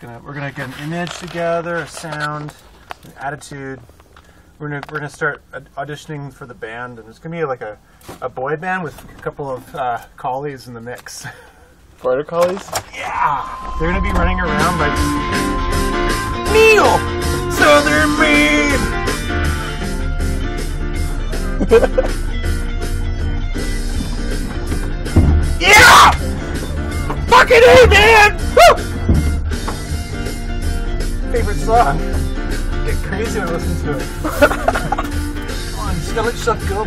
gonna we're gonna get an image together, a sound, an attitude. We're gonna we're gonna start auditioning for the band, and it's gonna be like a, a boy band with a couple of uh, collies in the mix. Border collies? Yeah, they're gonna be running around like Neil Southern Man. yeah, fucking hey, man. Woo! Favorite song. Get crazy when I listen to it. Come on, just gotta let yourself go.